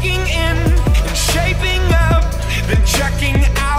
checking in and shaping up, then checking out.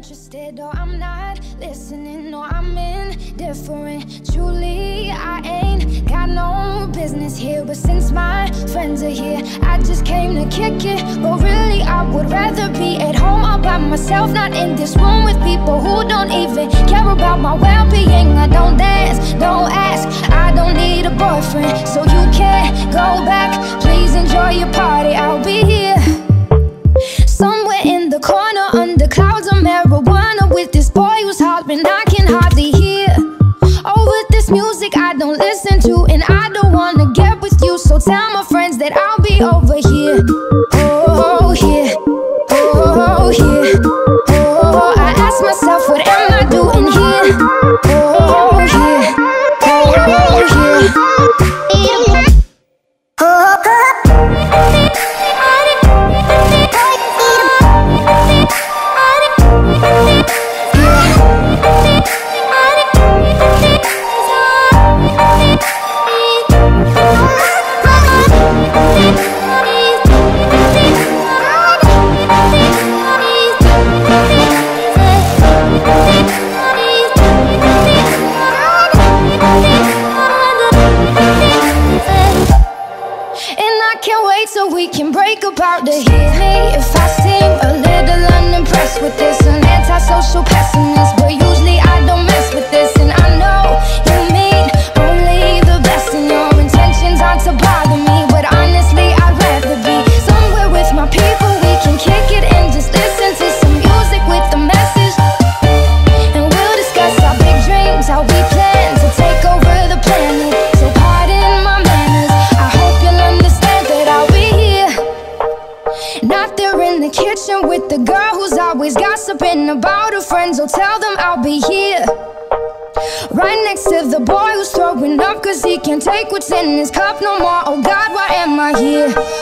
interested or I'm not listening or I'm indifferent. Truly, I ain't got no business here, but since my friends are here, I just came to kick it. But really, I would rather be at home all by myself, not in this room with people who don't even care about my well-being. I don't dance, don't ask, I don't need a boyfriend, so you can't go back. Please enjoy your party, I'll be here. Music I don't listen to, and I don't wanna get with you. So tell my friends that I'll be over here. here Right next to the boy who's throwing up Cause he can't take what's in his cup no more Oh God, why am I here?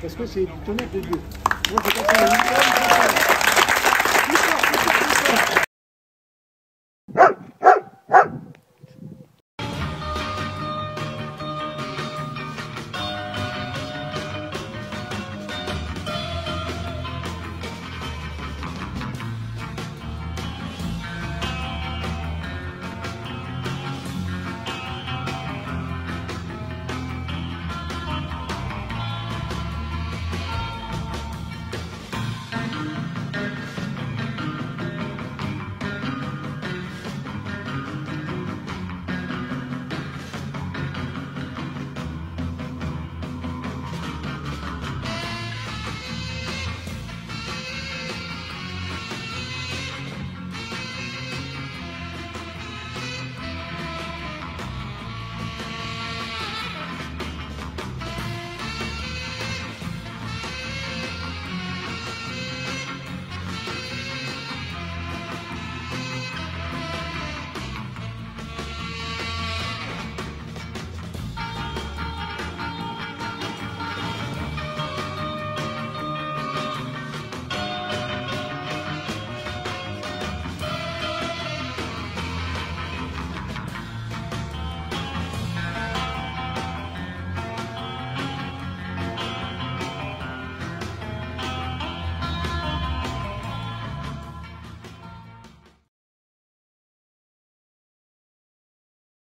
Parce que c'est du tonnerre de Dieu.